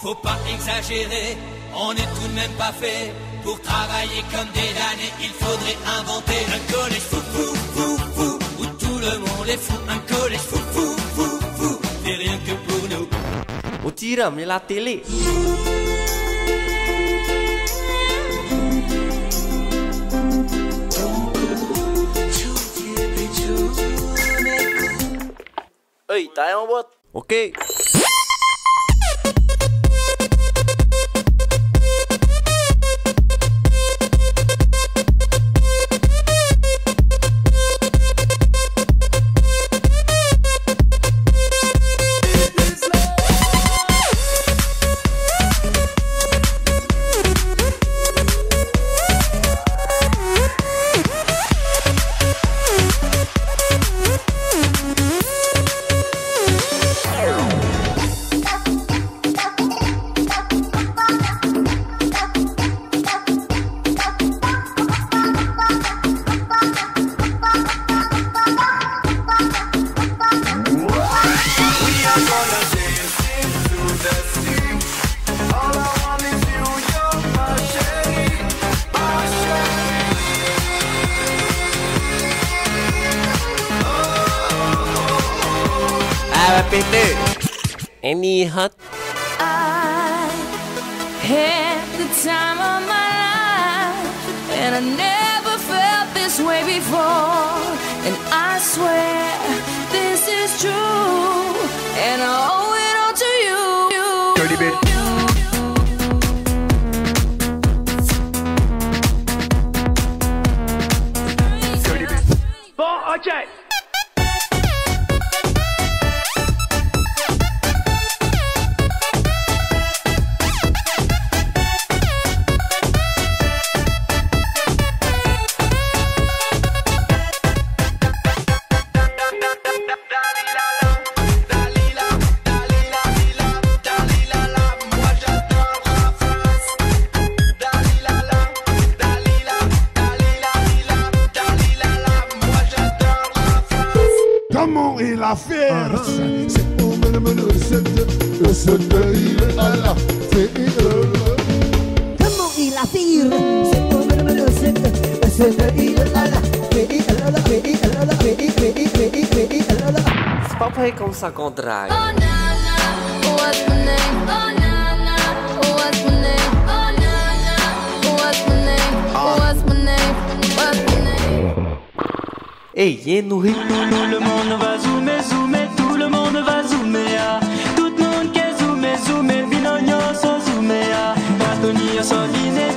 Faut pas exagérer, on est tout de même pas fait pour travailler comme des damnés. Il faudrait inventer un collège fou fou fou fou où tout le monde est fou. Un collège fou Ucira melatili. Oi, tá aí um bot. Okey. Ok. Peter. Any hot? I had the time of my life, and I never felt this way before. And I swear this is true, and I owe it all to you. Dirty bit. Bon, Comment il a fait C'est pour me le mener le ce pays à la Comment il a fait C'est pas pareil comme ça qu'on drague. ayez nourri. Tout, le monde va zoomer, zoomer, tout le monde va zoomer. Ah. Tout le monde qui zoomer, ah. zoomer, binogno sans zoomer. Batonio sans dîner.